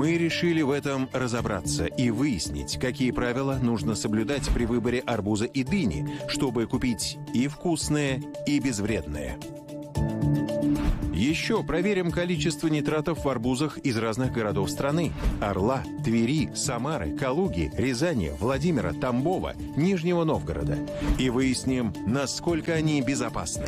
Мы решили в этом разобраться и выяснить, какие правила нужно соблюдать при выборе арбуза и дыни, чтобы купить и вкусное, и безвредное. Еще проверим количество нитратов в арбузах из разных городов страны. Орла, Твери, Самары, Калуги, Рязани, Владимира, Тамбова, Нижнего Новгорода. И выясним, насколько они безопасны.